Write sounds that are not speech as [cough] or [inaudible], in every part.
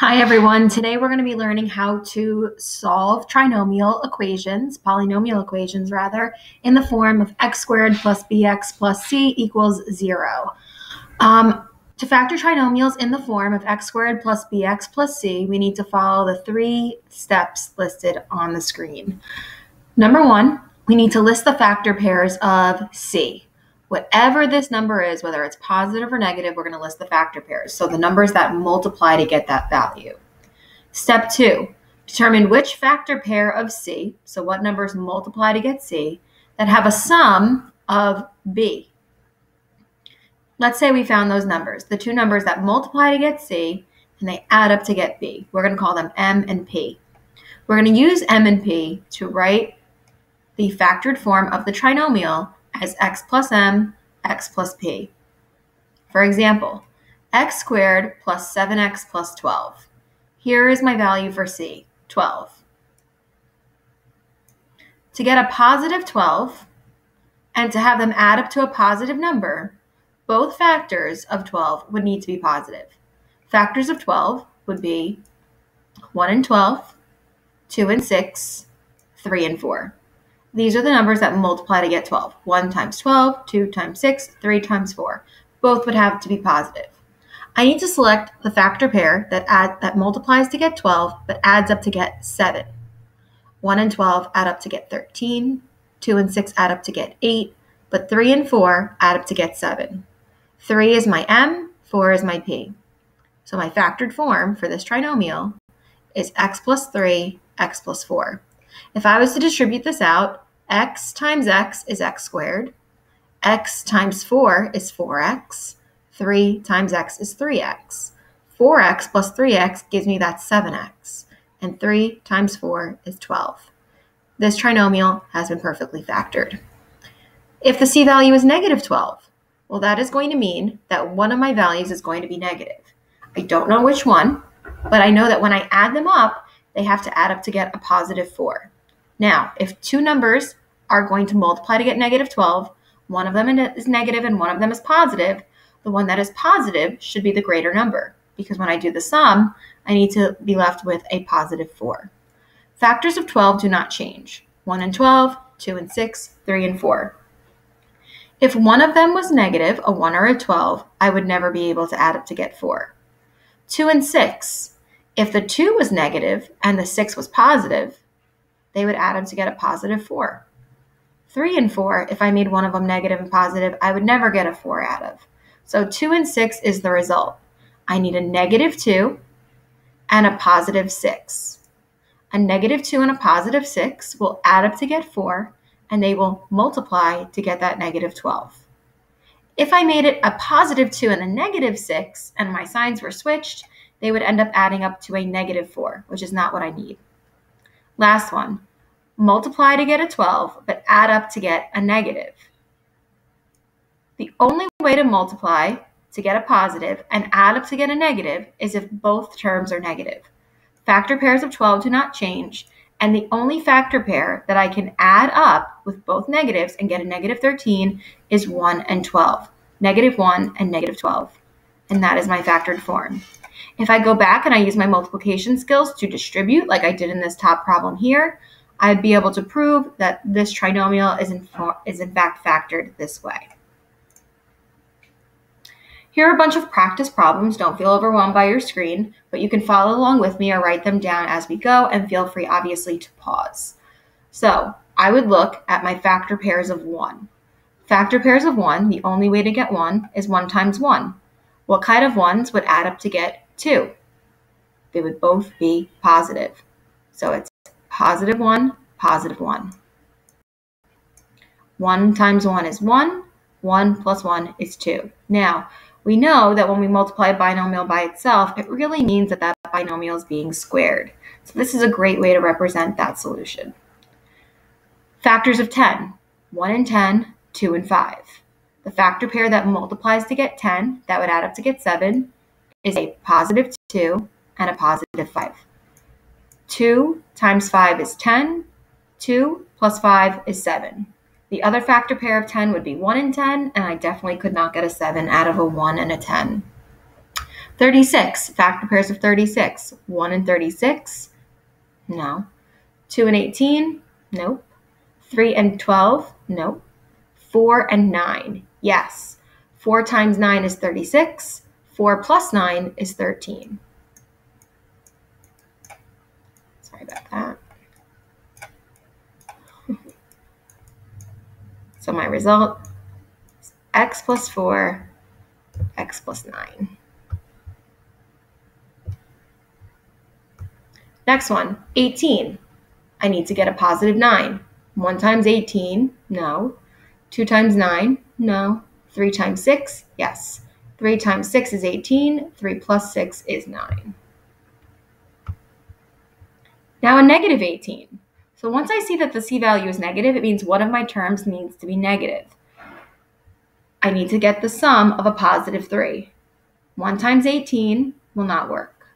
Hi everyone, today we're going to be learning how to solve trinomial equations, polynomial equations rather, in the form of x squared plus bx plus c equals zero. Um, to factor trinomials in the form of x squared plus bx plus c, we need to follow the three steps listed on the screen. Number one, we need to list the factor pairs of c. Whatever this number is, whether it's positive or negative, we're going to list the factor pairs. So the numbers that multiply to get that value. Step two, determine which factor pair of C, so what numbers multiply to get C, that have a sum of B. Let's say we found those numbers, the two numbers that multiply to get C and they add up to get B. We're going to call them M and P. We're going to use M and P to write the factored form of the trinomial as x plus m, x plus p. For example, x squared plus 7x plus 12. Here is my value for c, 12. To get a positive 12 and to have them add up to a positive number, both factors of 12 would need to be positive. Factors of 12 would be 1 and 12, 2 and 6, 3 and 4. These are the numbers that multiply to get 12. 1 times 12, 2 times 6, 3 times 4. Both would have to be positive. I need to select the factor pair that add, that multiplies to get 12 but adds up to get 7. 1 and 12 add up to get 13. 2 and 6 add up to get 8. But 3 and 4 add up to get 7. 3 is my m, 4 is my p. So my factored form for this trinomial is x plus 3, x plus 4. If I was to distribute this out, x times x is x squared, x times 4 is 4x, 3 times x is 3x. 4x plus 3x gives me that 7x, and 3 times 4 is 12. This trinomial has been perfectly factored. If the c value is negative 12, well, that is going to mean that one of my values is going to be negative. I don't know which one, but I know that when I add them up, they have to add up to get a positive 4. Now, if two numbers are going to multiply to get negative 12, one of them is negative and one of them is positive, the one that is positive should be the greater number because when I do the sum, I need to be left with a positive 4. Factors of 12 do not change. 1 and 12, 2 and 6, 3 and 4. If one of them was negative, a 1 or a 12, I would never be able to add up to get 4. 2 and 6. If the 2 was negative and the 6 was positive, they would add them to get a positive 4. 3 and 4, if I made one of them negative and positive, I would never get a 4 out of. So 2 and 6 is the result. I need a negative 2 and a positive 6. A negative 2 and a positive 6 will add up to get 4, and they will multiply to get that negative 12. If I made it a positive 2 and a negative 6, and my signs were switched, they would end up adding up to a negative 4, which is not what I need. Last one. Multiply to get a 12, but add up to get a negative. The only way to multiply to get a positive and add up to get a negative is if both terms are negative. Factor pairs of 12 do not change, and the only factor pair that I can add up with both negatives and get a negative 13 is 1 and 12. Negative 1 and negative 12. And that is my factored form. If I go back and I use my multiplication skills to distribute, like I did in this top problem here, I'd be able to prove that this trinomial is in, is in fact factored this way. Here are a bunch of practice problems. Don't feel overwhelmed by your screen, but you can follow along with me or write them down as we go, and feel free, obviously, to pause. So I would look at my factor pairs of 1. Factor pairs of 1, the only way to get 1 is 1 times 1. What kind of 1s would add up to get 2. They would both be positive. So it's positive 1, positive 1. 1 times 1 is 1. 1 plus 1 is 2. Now, we know that when we multiply a binomial by itself, it really means that that binomial is being squared. So this is a great way to represent that solution. Factors of 10. 1 and 10, 2 and 5. The factor pair that multiplies to get 10, that would add up to get 7, is a positive 2 and a positive 5. 2 times 5 is 10. 2 plus 5 is 7. The other factor pair of 10 would be 1 and 10, and I definitely could not get a 7 out of a 1 and a 10. 36, factor pairs of 36. 1 and 36? No. 2 and 18? Nope. 3 and 12? Nope. 4 and 9? Yes. 4 times 9 is 36. 4 plus 9 is 13. Sorry about that. [laughs] so my result is x plus 4, x plus 9. Next one, 18. I need to get a positive 9. 1 times 18, no. 2 times 9, no. 3 times 6, yes. 3 times 6 is 18. 3 plus 6 is 9. Now a negative 18. So once I see that the c value is negative, it means one of my terms needs to be negative. I need to get the sum of a positive 3. 1 times 18 will not work.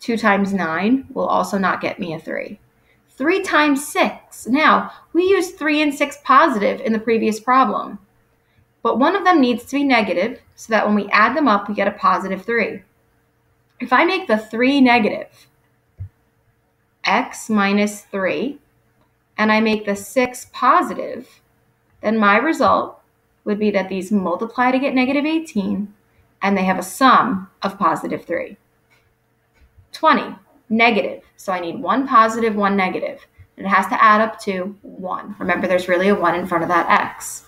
2 times 9 will also not get me a 3. 3 times 6. Now, we used 3 and 6 positive in the previous problem. But one of them needs to be negative so that when we add them up, we get a positive 3. If I make the 3 negative, x minus 3, and I make the 6 positive, then my result would be that these multiply to get negative 18, and they have a sum of positive 3. 20, negative. So I need one positive, one negative. It has to add up to 1. Remember, there's really a 1 in front of that x.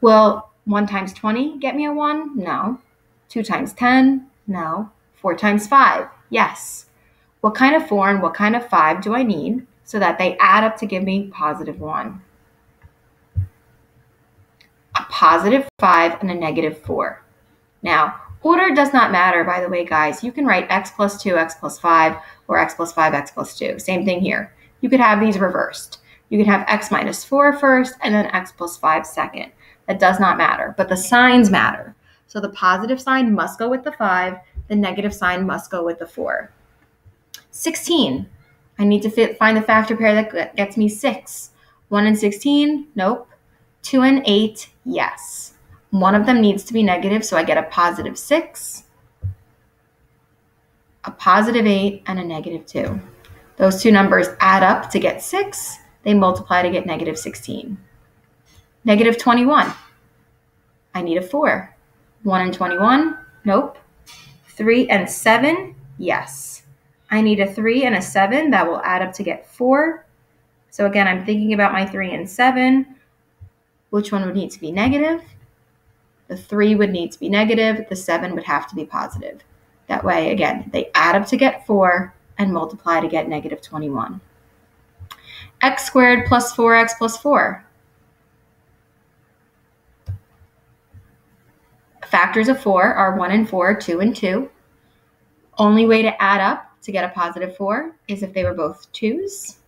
Will 1 times 20 get me a 1? No. 2 times 10? No. 4 times 5? Yes. What kind of 4 and what kind of 5 do I need so that they add up to give me positive 1? A positive 5 and a negative 4. Now, Order does not matter, by the way, guys. You can write x plus 2, x plus 5, or x plus 5, x plus 2. Same thing here. You could have these reversed. You could have x minus 4 first and then x plus 5 second. That does not matter, but the signs matter. So the positive sign must go with the 5, the negative sign must go with the 4. 16. I need to fit, find the factor pair that gets me 6. 1 and 16? Nope. 2 and 8? Yes. One of them needs to be negative, so I get a positive 6, a positive 8, and a negative 2. Those two numbers add up to get 6. They multiply to get negative 16. Negative 21. I need a 4. 1 and 21? Nope. 3 and 7? Yes. I need a 3 and a 7. That will add up to get 4. So again, I'm thinking about my 3 and 7. Which one would need to be negative? The 3 would need to be negative, the 7 would have to be positive. That way, again, they add up to get 4 and multiply to get negative 21. x squared plus 4x plus 4. Factors of 4 are 1 and 4, 2 and 2. Only way to add up to get a positive 4 is if they were both 2's.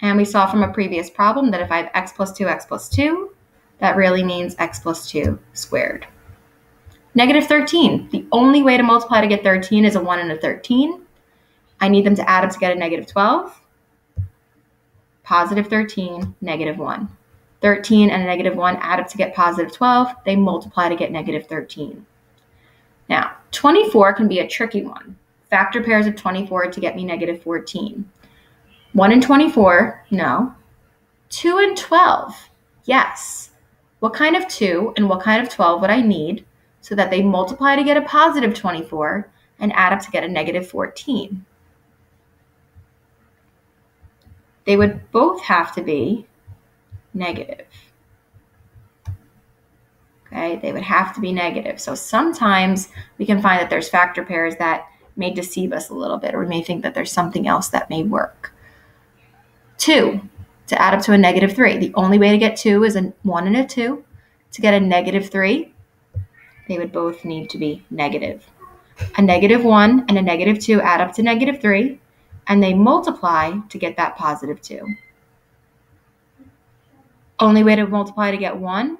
And we saw from a previous problem that if I have x plus 2, x plus 2, that really means x plus 2 squared. Negative 13. The only way to multiply to get 13 is a 1 and a 13. I need them to add up to get a negative 12. Positive 13, negative 1. 13 and a negative 1 add up to get positive 12. They multiply to get negative 13. Now, 24 can be a tricky one. Factor pairs of 24 to get me negative 14. 1 and 24, no. 2 and 12, yes what kind of 2 and what kind of 12 would I need so that they multiply to get a positive 24 and add up to get a negative 14? They would both have to be negative. Okay, they would have to be negative. So sometimes we can find that there's factor pairs that may deceive us a little bit, or we may think that there's something else that may work. Two, to add up to a negative 3. The only way to get 2 is a 1 and a 2. To get a negative 3, they would both need to be negative. A negative 1 and a negative 2 add up to negative 3, and they multiply to get that positive 2. Only way to multiply to get 1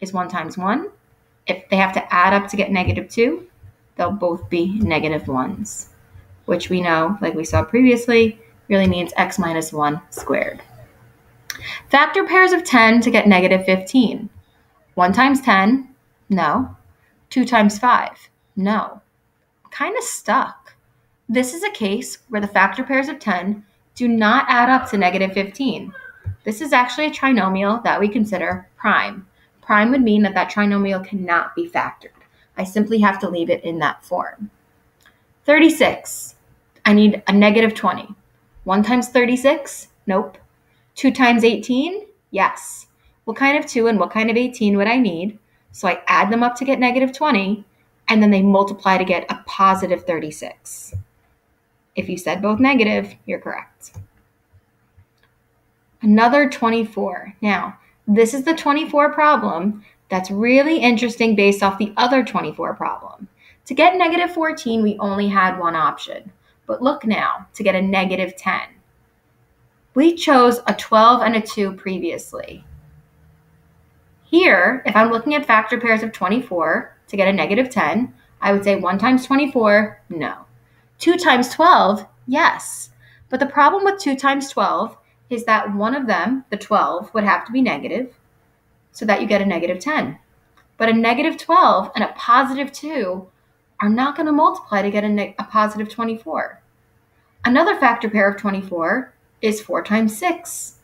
is 1 times 1. If they have to add up to get negative 2, they'll both be negative 1s, which we know, like we saw previously, really means x minus 1 squared. Factor pairs of 10 to get negative 15. 1 times 10, no. 2 times 5, No. Kind of stuck. This is a case where the factor pairs of 10 do not add up to negative 15. This is actually a trinomial that we consider prime. Prime would mean that that trinomial cannot be factored. I simply have to leave it in that form. 36. I need a negative 20. 1 times 36? Nope. 2 times 18? Yes. What kind of 2 and what kind of 18 would I need? So I add them up to get negative 20, and then they multiply to get a positive 36. If you said both negative, you're correct. Another 24. Now, this is the 24 problem that's really interesting based off the other 24 problem. To get negative 14, we only had one option. But look now, to get a negative 10. We chose a 12 and a 2 previously. Here, if I'm looking at factor pairs of 24 to get a negative 10, I would say 1 times 24, no. 2 times 12, yes. But the problem with 2 times 12 is that one of them, the 12, would have to be negative so that you get a negative 10. But a negative 12 and a positive 2 are not going to multiply to get a, ne- a positive 24. Another factor pair of 24 is 4 times 6.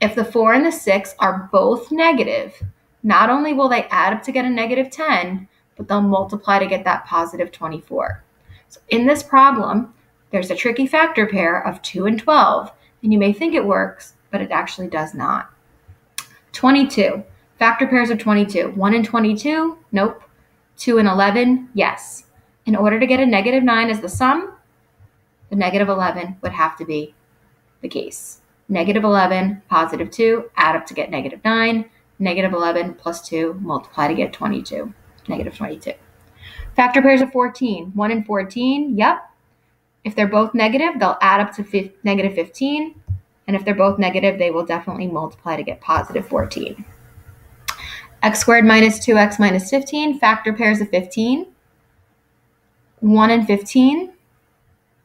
If the 4 and the 6 are both negative, not only will they add up to get a negative 10, but they'll multiply to get that positive 24. So in this problem, there's a tricky factor pair of 2 and 12, and you may think it works, but it actually does not. 22. Factor pairs of 22. 1 and 22? Nope. 2 and 11? Yes. In order to get a negative 9 as the sum, the negative 11 would have to be the case. Negative 11, positive 2, add up to get negative 9. Negative 11 plus 2, multiply to get 22. Negative 22. Factor pairs of 14. 1 and 14, yep. If they're both negative, they'll add up to negative 15. And if they're both negative, they will definitely multiply to get positive 14. x squared minus 2x minus 15, factor pairs of 15. 1 and 15.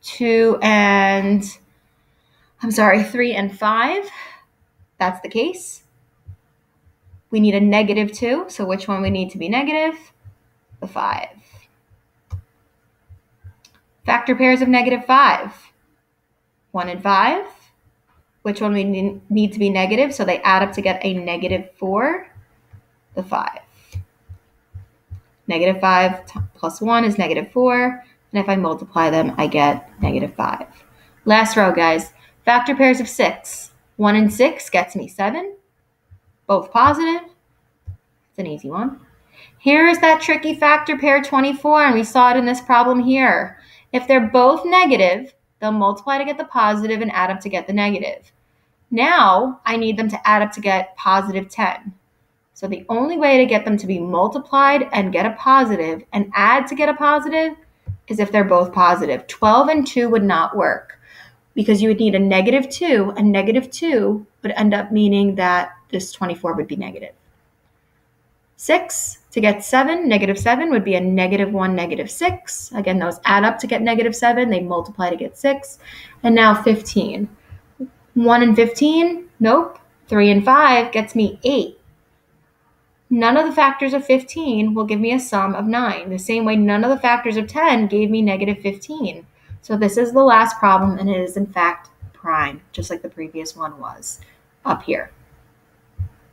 2 and, I'm sorry, 3 and 5. That's the case. We need a negative 2, so which one we need to be negative? The 5. Factor pairs of negative 5. 1 and 5. Which one we need to be negative? So they add up to get a negative 4. The 5. Negative 5 plus 1 is negative 4. And if I multiply them, I get negative 5. Last row, guys. Factor pairs of 6. 1 and 6 gets me 7. Both positive. It's an easy one. Here is that tricky factor pair 24, and we saw it in this problem here. If they're both negative, they'll multiply to get the positive and add up to get the negative. Now I need them to add up to get positive 10. So the only way to get them to be multiplied and get a positive and add to get a positive is if they're both positive. 12 and 2 would not work because you would need a negative 2. A negative 2 would end up meaning that this 24 would be negative. 6 to get 7, negative 7 would be a negative 1, negative 6. Again, those add up to get negative 7. They multiply to get 6. And now 15. 1 and 15? Nope. 3 and 5 gets me 8. None of the factors of 15 will give me a sum of 9. The same way none of the factors of 10 gave me negative 15. So this is the last problem, and it is in fact prime, just like the previous one was up here.